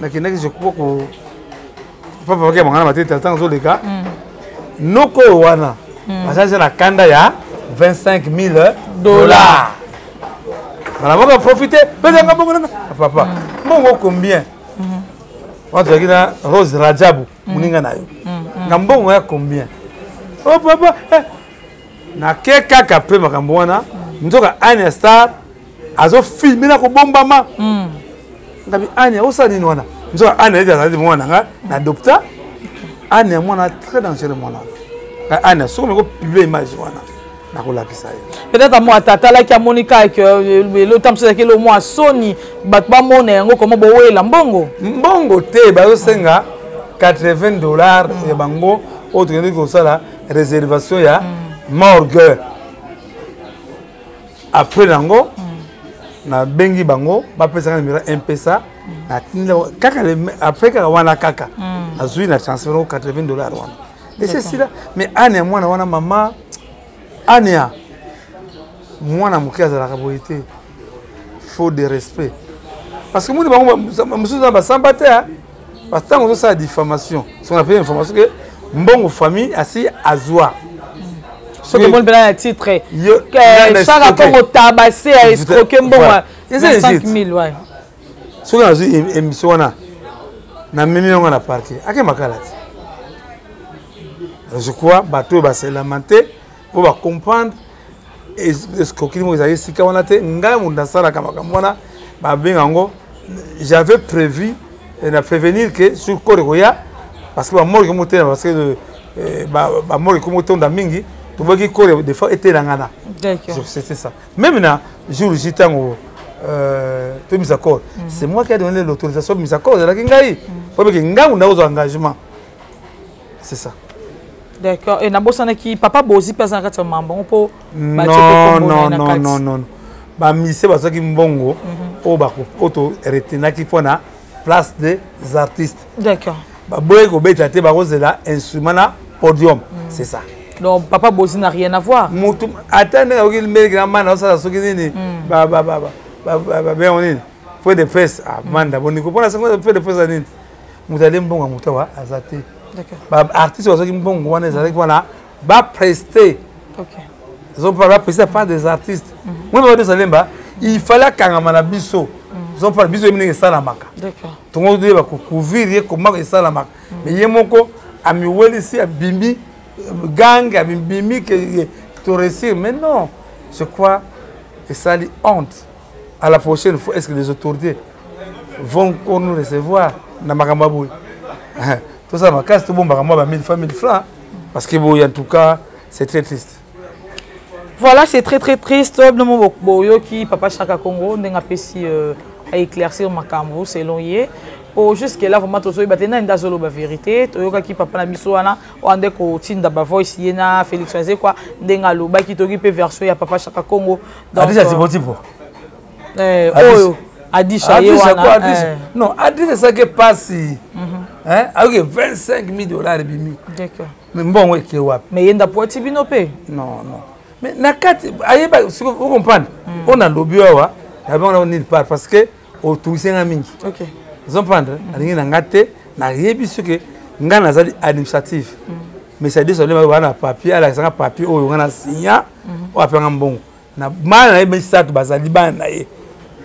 nakendaki zekoka ko papa bakea bangana matete ntango azoleka mm. noko oyo wana mm. azalaki na kanda ya 25 000 dollars bana moko aprofite pezanga bongo nanga ah, papa mm. mbongo combien mm-hmm. wana tozalaki na rose rajabu moninga na yo na mbongo ya combien o oh, papa eh. nake kaka mpe makambo wana nzoka ania star azo filme na kobombama mm. ngabi ania osala nini wana nzoka ania ete azalaki mwana nga na adopta ania mwana très dangereux mwana ania soki meko publie image wana nakolakisa ye peut-être amo atatalaki amoni kaka ke euh, elota mosusu ezalaki elomwa ya soni bato bamona yango koma bowela mbongo mbongo te bazosenga 80 dollar mm. ya bango oyo tokendeki kosala réservation ya mm. morgue après nango nabengi bango bapesaka numero mpesa natindi kaka après kaka wana kaka nazwi na transfert yango 80 dollars wana esesila mais ania mwana wana mama ania mwana moke azalaka boye te faut de respect parce que moni bango mosusu na basamba te parce que ntango ozosala diffamation soki na pesa information ke mbongo famille asi azwa soki omoni mpena na titre saka eh, mpongo tabase ya escroke mbongo ya 5000 wayo soki nazwi émission wana namemi yango na parke ake makala te je crois bato oyo baselama te mpo bacomprendre escroquerie moko ezali esika wana te ngai moto nasalaka makambo wana babenga yango j'avais prévu eh, na prévenir ke soki kore koya parce que bamolo ekomi kotela parce que eh, bamolo ekomi kotonda mingi tobaki kore des fois etela ngana c'était ça même na jour ji ntango euh, tomisa kore mhm. c'est moi qui a donné l'autorisation misa kore ezalaki ngai mm. po meke ngai moto nakozwa engagement c'est ça d'accord et nabosanaki papa bozi mpe aza na kati ya mama bango mpo non bamise bazwaki mbongo mhm. oyo retenaki mpo na place des artistes d'accord baboyaki kobeta te bakozela instrument na podium mhm. c'est ça donc papa bozi na rien avoir motu ata ndenge akoki mbeleki na mana osala soki nini babengo nini feu de fesse amanda boniko mpo na sango feu de fesse ya nini moto ale mbongo ya moto awa aza te baartiste bazwaki mbongo wana ezalaki wana bapreste bapreste par des artistes moi baba tozalemba il fallait akangama na biso zopala biso yebi ndenge esalamaka tongo toyeba kocouvrir ye komaka esalamaka me ye moko amiwelisi abimi gange abimi ke toresir mais non je crois esali honte à la prochaine fois est ce que les autorités vont encore nous recevoir na makambo ya boye tosala makasi tobombaka mwa ba 1000 francs 1000 francs parce que boye en tout cas c'est très triste voilà c'est très très triste bino boyoki papa chaka congo ndenge apesi euh, aéclaircir makambo selon ye po jusque là vraiment tozoyeba te nani nde azoloba vérité toyokaki papa na biso wana oyo nde kotinda bavoice ye na félix aze kua ndenge alobaki toyoki mpe version ya papa chaka congo adisa euh, sipotipo eh, oyo adisa ye wana eh. non adisa esaki mpasi ayoki 25 000 dollars ebimi mbongo eke wapi mais yenda poiti bino mpe non non mais na kati ayeba okomprendre oyo nalobi awa nabanga nao nil part parce que otungisi nga mingi okay. ozomprendre mm -hmm. alingi na nga te nayebi soki nga nazali administratif mm -hmm. mais sadis olema oyo wana papier alakisanga papier oyo nga na signa mm -hmm. oyo apenganga mbongo na bana na ye misato bazali bana na ye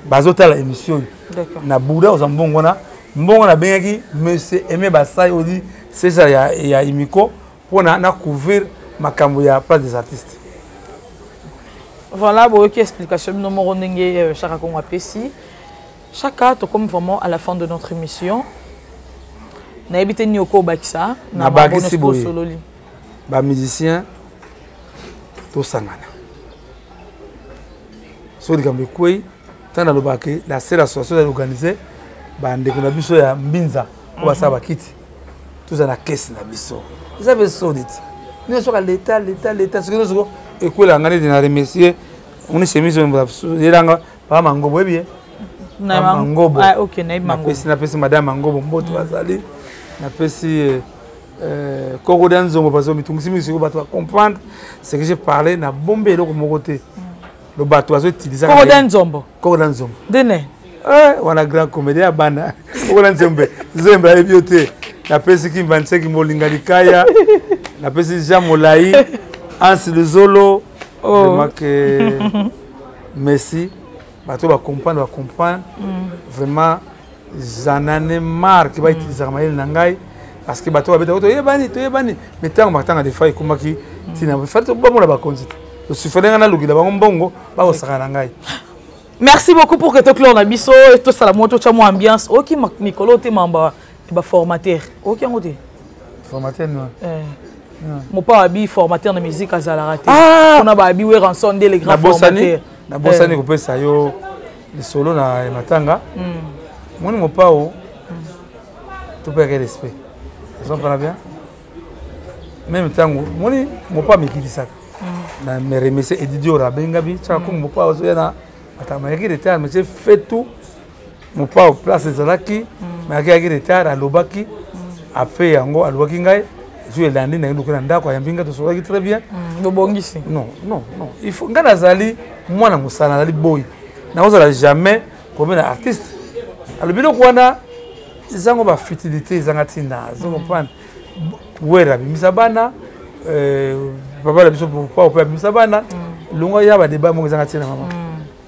bazotala émission oyo na bouda oza mbongo wana mbongo nabengaki monsieur aime basai odi cesar ya, ya imiko mpo na na couvrir makambo ya place des artistes voilà boyoki explication bino moko ndenge euh, chaka kongo apesi chaka tokomi vraiment à la fin de notre émission nayebi te nini okoki obakisa nabakisi boye bamusicien tosangana soki likambo ekwei ntango nalobaka la seule association ezali organise bandeko na biso ya mbinza oyo basala mhm. bakiti toza na kesi na biso eza mpe soni ti bino soka leta leta leta soki nyonso ekwelaka ngai neti na remercier oni chemise yelanga papa mangobo oyebi ye mangobo ah, napesi napesi madame mangobo mboto azali napesi eh, eh, koko da nzongo parce que mitungisi mingi sikoyo bato bacomprendre ce que j'ai parlé nabombi eloko moko te mm. no bato bazo utiliza koko da nzombo koko da nzombo ndene eh wana grand comédien ya bana koko da nzombe nzembe ayebi yo te napesi kimbaniseki molinga likaya napesi jean molai ansi luzolo oh. demake messi bato bacomprendre bacomprendre mm. vraiment zanane marke baitilisaka mayele na ngai parce que bato babetaka toyebani toyebani me ntango matanga defa ekomaki ntina fali tobamona bakonzi te tosufele ngai nalukila bango mbongo bakosaka na ngai merci beaucoup pour que toclore na biso tosala mwa totya mwa ambiance oyoki mikolo te mamba ya baformateur oyoki yango te formateur nini eh. mopa abi formateur na musique azalaka te mpona ah! baabi weranson nde le grand formateur nabosani eh. kopesa yo lisolo na ya matanga mm. moni mopao mm. topeyaka respect ezompana bien meme ntango moni mopao amikilisaka mm. na me remercie edidiora abengabi caka mm. kongo mopao azoya na matanga mayaki retard monsieur fetu mopao place ezalaki mm. mayaki yaki retard alobaki mm. ape yango alobaki ngai jour elandi naye lokola ndako ayambi ngai tosolaki très bien mm, bobongisi non non non il faut ngai nazali mwana mosala nazali boyi nakozala jamais komela artiste alobi eloko wana ezango bafutilité ezanga ntina zo comprendre mm. were abimisa bana euh, babala biso pourquoi ope abimisa bana mm. longwa ya badeba moko ezanga ntina mama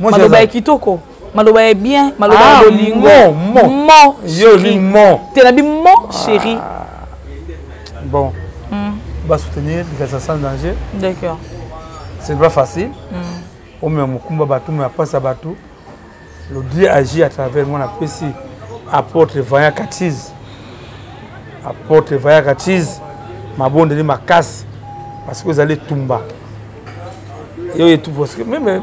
maloba ya kitoko maloba ya bien maloba ya ah, bolingo mo chéri te na bi mo ah. chéri bon hmm. basoutenir likasa sans danger d'accord c'est pas facile hmm. omema mokumba bato omema mpasi ya bato le dieu agit à travers moi napesi apôtre vaya katise apôtre vaya katise mabondeli makasi parce que ozali etumba yo yetu parce que meme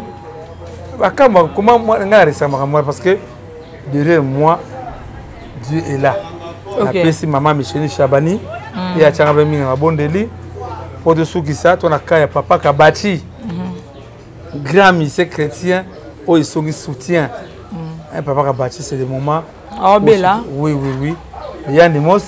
bakambo akoma ngai naresamaka mwa parce que derrière moi dieu est là napesi mama micheni shabani mm. ye atyaka mpe mingi na mabondeli mpo tosukisa to na kaa ya papa kabachi mm-hmm. grand mise chrétien oyo esongi soutien mm. eh, papa kabachi c'est le moment aobela oui oui oui yandi mosi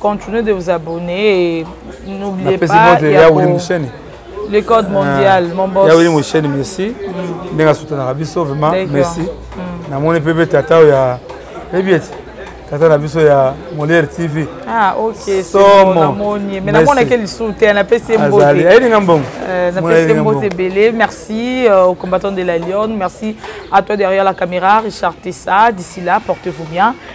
Continuez de vous abonner et n'oubliez pas le code ah. mondial mon boss. Yawili Moucheni merci. Mm. Ndenge asutanaka biso vraiment merci. Mm. Namoni mpe mpe tata oyo ya ebi ete tata na biso ya Molière TV. Ah ok somo namoni mais namonaki lisusu te napesi ye mbote. Azali ayelinga mbongo. Euh, napesi ye mbote ebele merci euh, au combattant de la Lyon merci à toi derrière la caméra Richard Tessa d'ici là portez-vous bien.